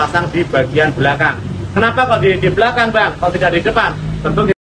pasang di bagian belakang. Kenapa kok di, di belakang bang? Kalau tidak di depan? Tentu kita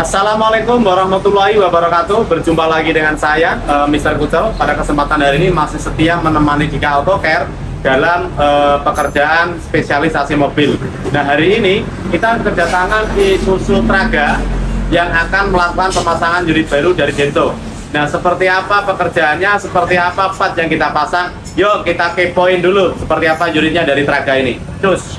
Assalamualaikum warahmatullahi wabarakatuh Berjumpa lagi dengan saya, uh, Mr. Kucel Pada kesempatan hari ini masih setia menemani Dika Auto Care Dalam uh, pekerjaan spesialisasi mobil. Nah hari ini kita kedatangan di Susu Traga Yang akan melakukan pemasangan unit baru dari Denso Nah seperti apa pekerjaannya, seperti apa part yang kita pasang? Yuk kita kepoin dulu seperti apa unitnya dari Traga ini. Cus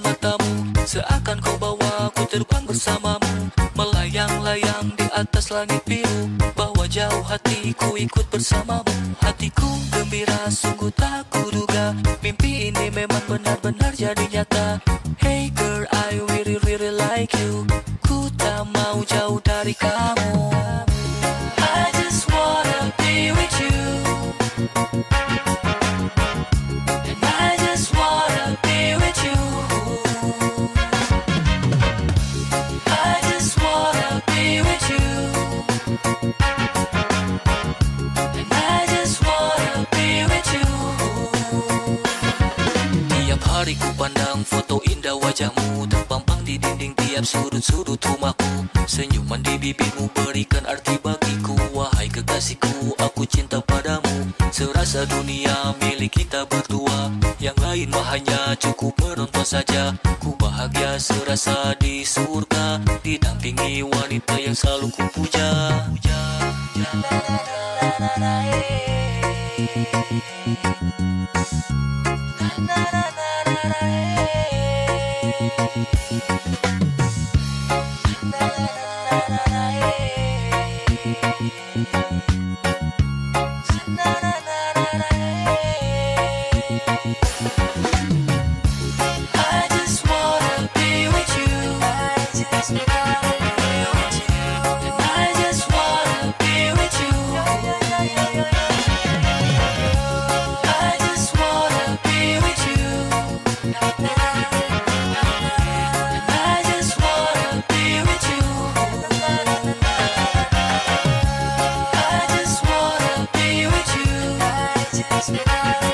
Matamu Seakan kau bawa ku terbang bersamamu Melayang-layang di atas langit biru. Bawa jauh hatiku ikut bersamamu. Hatiku gembira sungguh tak kuduga. Mimpi ini memang benar-benar jadi nyata. Hey girl I really really like you. Ku tak mau jauh dari kamu Hari ku pandang foto indah wajahmu. Terpampang di dinding tiap sudut-sudut rumahku. Senyuman di bibirmu berikan arti bagiku. Wahai kekasihku, aku cinta padamu. Serasa dunia milik kita berdua. Yang lain mah hanya cukup menonton saja. Ku bahagia serasa di surga. Didampingi wanita yang selalu ku puja I I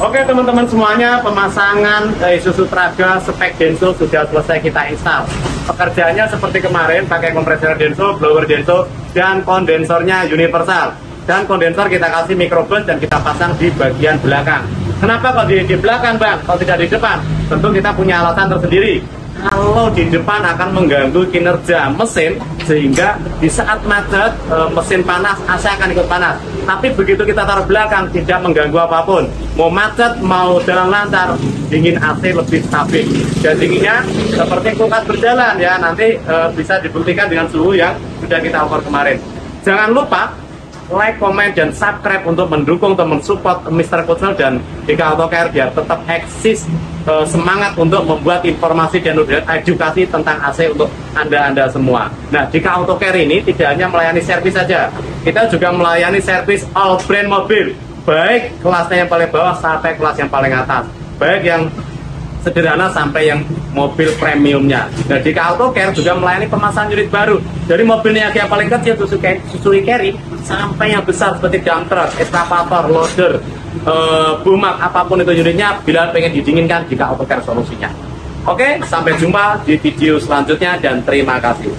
Oke teman-teman semuanya pemasangan eh, Isuzu Traga spek Denso sudah selesai kita install. Pekerjaannya seperti kemarin pakai kompresor Denso, blower Denso dan kondensornya universal. Dan kondensor kita kasih microbus dan kita pasang di bagian belakang. Kenapa kok di, di belakang bang? Kalau tidak di depan? Tentu kita punya alasan tersendiri. Kalau di depan akan mengganggu kinerja mesin sehingga di saat macet e, mesin panas AC akan ikut panas. Tapi begitu kita taruh belakang tidak mengganggu apa pun. Mau macet mau jalan lancar dingin AC lebih stabil. Dan dinginnya seperti kulkas berjalan ya nanti e, bisa dibuktikan dengan suhu yang sudah kita ukur kemarin. Jangan lupa like, comment, dan subscribe untuk mendukung atau mensupport Mr. Kutsel dan Dika Autocare biar tetap eksis eh, semangat untuk membuat informasi dan edukasi tentang AC untuk Anda-Anda semua. Nah, Dika Autocare ini tidak hanya melayani servis saja, kita juga melayani servis all brand mobil, baik kelasnya yang paling bawah sampai kelas yang paling atas, baik yang sederhana sampai yang mobil premiumnya. Nah, di Auto Care juga melayani pemasangan unit baru dari mobil yang paling kecil Suzuki, Suzuki Carry sampai yang besar seperti dump truck, excavator, loader, uh, bumak apa pun itu unitnya bila pengen didinginkan di Auto Care solusinya. Oke, sampai jumpa di video selanjutnya dan terima kasih.